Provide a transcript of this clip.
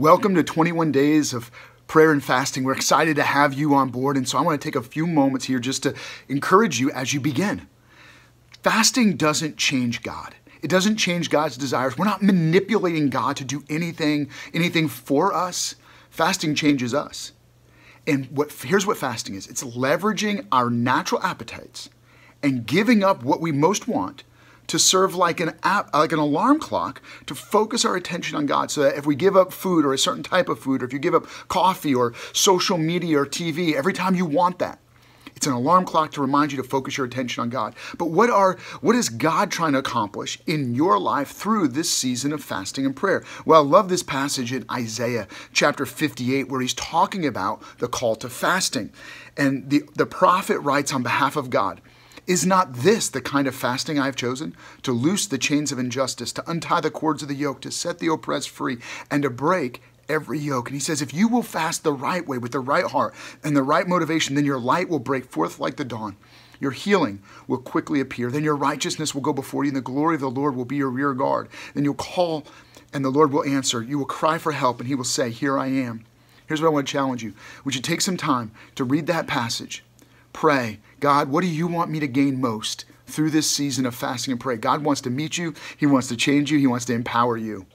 Welcome to 21 days of prayer and fasting. We're excited to have you on board. And so I want to take a few moments here just to encourage you as you begin. Fasting doesn't change God. It doesn't change God's desires. We're not manipulating God to do anything, anything for us. Fasting changes us. And what, here's what fasting is it's leveraging our natural appetites and giving up what we most want to serve like an app, like an alarm clock to focus our attention on God. So that if we give up food or a certain type of food, or if you give up coffee or social media or TV, every time you want that, it's an alarm clock to remind you to focus your attention on God. But what are what is God trying to accomplish in your life through this season of fasting and prayer? Well, I love this passage in Isaiah chapter 58 where he's talking about the call to fasting. And the, the prophet writes on behalf of God. Is not this the kind of fasting I have chosen? To loose the chains of injustice, to untie the cords of the yoke, to set the oppressed free, and to break every yoke. And he says, if you will fast the right way with the right heart and the right motivation, then your light will break forth like the dawn. Your healing will quickly appear. Then your righteousness will go before you, and the glory of the Lord will be your rear guard. Then you'll call, and the Lord will answer. You will cry for help, and he will say, Here I am. Here's what I want to challenge you. Would you take some time to read that passage? Pray, God, what do you want me to gain most through this season of fasting and pray? God wants to meet you, He wants to change you, He wants to empower you.